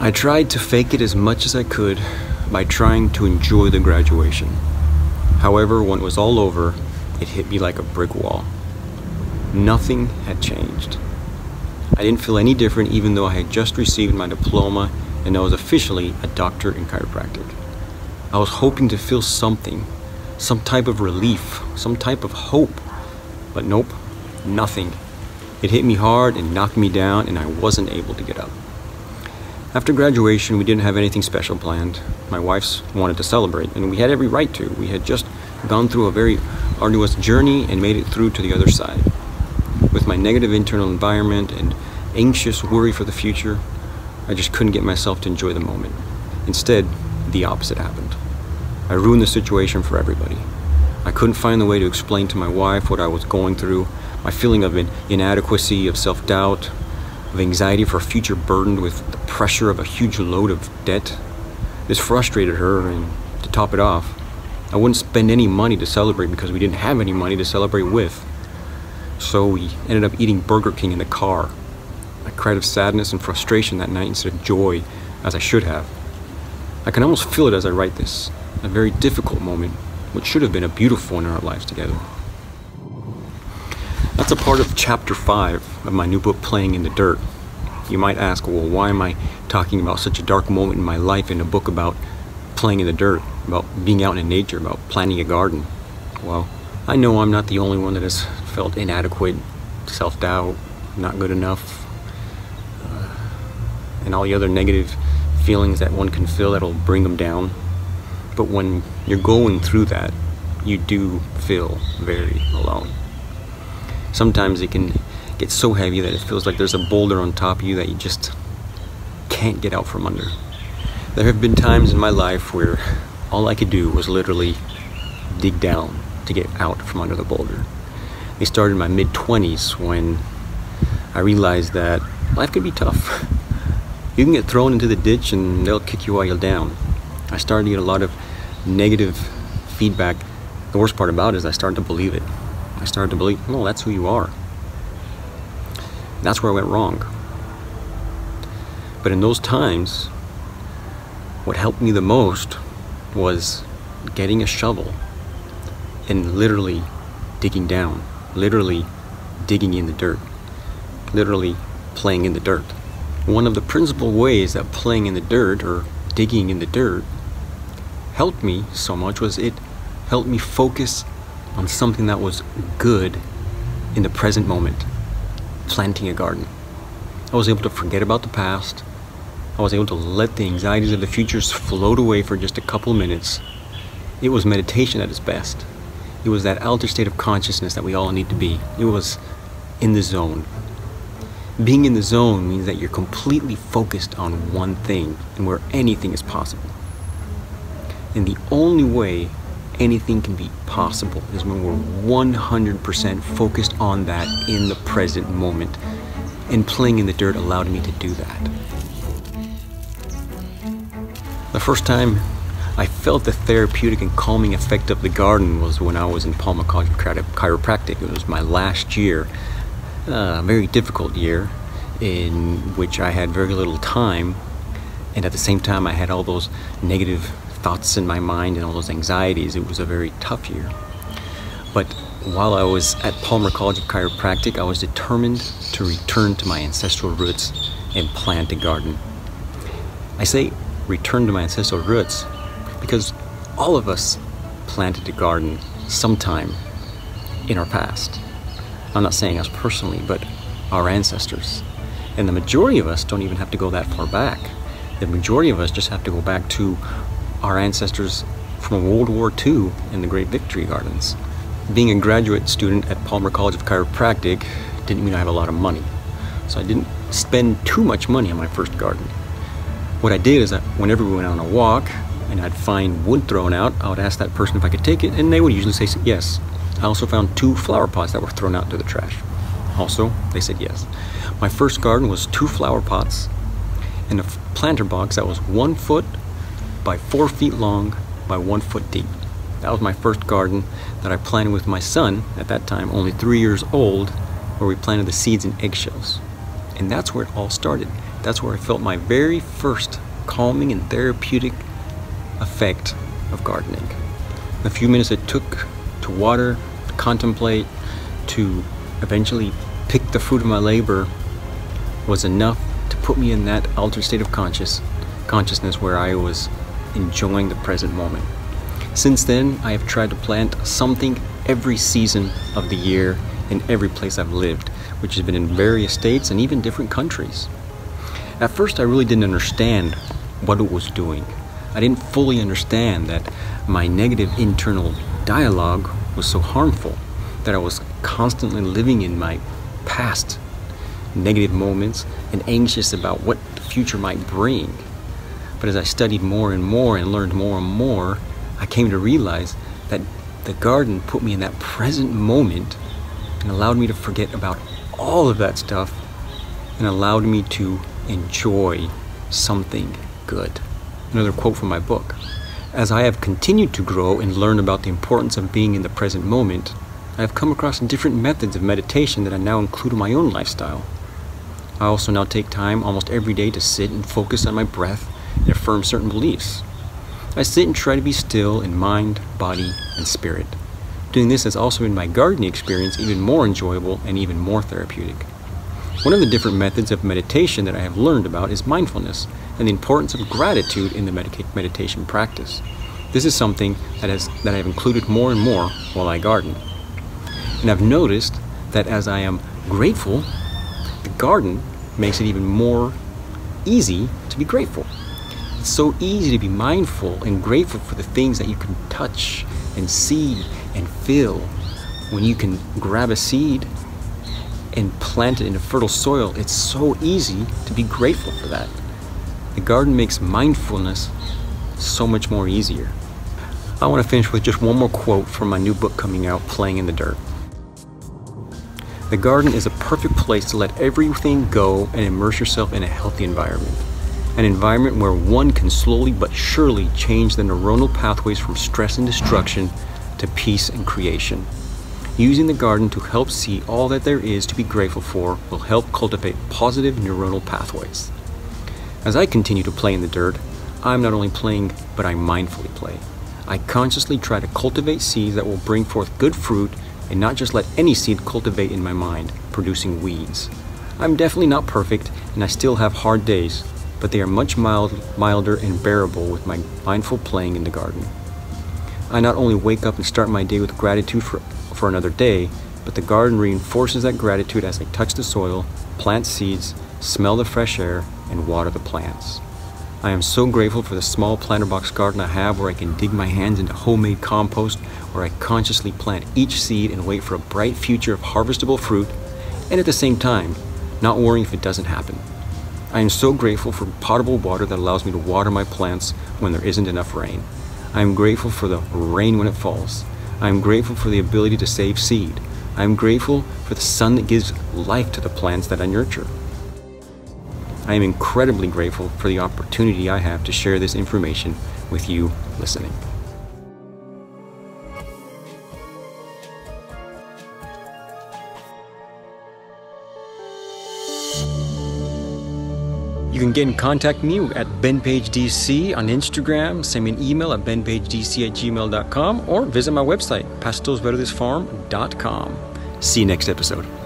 I tried to fake it as much as I could by trying to enjoy the graduation. However, when it was all over, it hit me like a brick wall. Nothing had changed. I didn't feel any different even though I had just received my diploma and I was officially a doctor in chiropractic. I was hoping to feel something, some type of relief, some type of hope. But nope, nothing. It hit me hard and knocked me down, and I wasn't able to get up. After graduation, we didn't have anything special planned. My wife's wanted to celebrate, and we had every right to. We had just gone through a very arduous journey and made it through to the other side. With my negative internal environment and anxious worry for the future, I just couldn't get myself to enjoy the moment. Instead, the opposite happened. I ruined the situation for everybody. I couldn't find the way to explain to my wife what I was going through, my feeling of inadequacy, of self doubt, of anxiety for a future burdened with the pressure of a huge load of debt. This frustrated her, and to top it off, I wouldn't spend any money to celebrate because we didn't have any money to celebrate with. So we ended up eating Burger King in the car. I cried of sadness and frustration that night instead of joy, as I should have. I can almost feel it as I write this a very difficult moment, which should have been a beautiful one in our lives together. That's a part of chapter 5 of my new book, Playing in the Dirt. You might ask, well, why am I talking about such a dark moment in my life in a book about playing in the dirt, about being out in nature, about planting a garden? Well, I know I'm not the only one that has felt inadequate, self doubt, not good enough, uh, and all the other negative feelings that one can feel that'll bring them down. But when you're going through that, you do feel very alone. Sometimes it can get so heavy that it feels like there's a boulder on top of you that you just can't get out from under. There have been times in my life where all I could do was literally dig down to get out from under the boulder. They started in my mid 20s when I realized that life could be tough. You can get thrown into the ditch and they'll kick you while you're down. I started to get a lot of negative feedback. The worst part about it is I started to believe it. I started to believe, well, that's who you are. That's where I went wrong. But in those times, what helped me the most was getting a shovel and literally digging down, literally digging in the dirt, literally playing in the dirt. One of the principal ways that playing in the dirt or digging in the dirt helped me so much was it helped me focus on something that was good in the present moment planting a garden. I was able to forget about the past. I was able to let the anxieties of the futures float away for just a couple minutes. It was meditation at its best. It was that altered state of consciousness that we all need to be. It was in the zone. Being in the zone means that you're completely focused on one thing and where anything is possible. And the only way anything can be possible is when we're 100% focused on that in the present moment. And playing in the dirt allowed me to do that. The first time I felt the therapeutic and calming effect of the garden was when I was in Palmer College of Chiropractic. It was my last year, a very difficult year in which I had very little time and at the same time I had all those negative thoughts in my mind and all those anxieties. It was a very tough year. But while I was at Palmer College of Chiropractic, I was determined to return to my ancestral roots and plant a garden. I say return to my ancestral roots because all of us planted a garden sometime in our past. I'm not saying us personally, but our ancestors. And the majority of us don't even have to go that far back. The majority of us just have to go back to our ancestors from World War II in the Great Victory Gardens. Being a graduate student at Palmer College of Chiropractic didn't mean I have a lot of money. So I didn't spend too much money on my first garden. What I did is that whenever we went on a walk and I'd find wood thrown out, I would ask that person if I could take it, and they would usually say yes. I also found two flower pots that were thrown out to the trash. Also, they said yes. My first garden was two flower pots in a planter box that was one foot by four feet long by one foot deep. That was my first garden that I planted with my son, at that time only three years old, where we planted the seeds in eggshells. And that's where it all started. that's where I felt my very first calming and therapeutic effect of gardening. The few minutes it took to water, to contemplate, to eventually pick the fruit of my labor was enough to put me in that altered state of conscious consciousness where I was enjoying the present moment. Since then, I have tried to plant something every season of the year in every place I've lived, which has been in various states and even different countries. At first, I really didn't understand what it was doing. I didn't fully understand that my negative internal dialogue was so harmful, that I was constantly living in my past negative moments and anxious about what the future might bring. But as I studied more and more and learned more and more, I came to realize that the garden put me in that present moment and allowed me to forget about all of that stuff and allowed me to enjoy something good. Another quote from my book. As I have continued to grow and learn about the importance of being in the present moment, I have come across different methods of meditation that I now include in my own lifestyle. I also now take time almost every day to sit and focus on my breath and affirm certain beliefs. I sit and try to be still in mind, body, and spirit. Doing this has also made my gardening experience even more enjoyable and even more therapeutic. One of the different methods of meditation that I have learned about is mindfulness and the importance of gratitude in the meditation practice. This is something that, has, that I have included more and more while I garden. And I've noticed that as I am grateful, the garden makes it even more easy to be grateful. It's so easy to be mindful and grateful for the things that you can touch and see and feel. When you can grab a seed and plant it in a fertile soil, it's so easy to be grateful for that. The garden makes mindfulness so much more easier. I want to finish with just one more quote from my new book coming out, Playing in the Dirt. The garden is a perfect place to let everything go and immerse yourself in a healthy environment an environment where one can slowly but surely change the neuronal pathways from stress and destruction to peace and creation. Using the garden to help see all that there is to be grateful for will help cultivate positive neuronal pathways. As I continue to play in the dirt, I'm not only playing, but I mindfully play. I consciously try to cultivate seeds that will bring forth good fruit and not just let any seed cultivate in my mind, producing weeds. I'm definitely not perfect and I still have hard days, but they are much mild, milder and bearable with my mindful playing in the garden. I not only wake up and start my day with gratitude for, for another day, but the garden reinforces that gratitude as I touch the soil, plant seeds, smell the fresh air, and water the plants. I am so grateful for the small planter box garden I have where I can dig my hands into homemade compost, where I consciously plant each seed and wait for a bright future of harvestable fruit, and at the same time, not worrying if it doesn't happen. I am so grateful for potable water that allows me to water my plants when there isn't enough rain. I am grateful for the rain when it falls. I am grateful for the ability to save seed. I am grateful for the sun that gives life to the plants that I nurture. I am incredibly grateful for the opportunity I have to share this information with you listening. Can get in contact me at BenPageDC on Instagram. Send me an email at benpagedc at gmail.com or visit my website, pastosverdesfarm.com. See you next episode.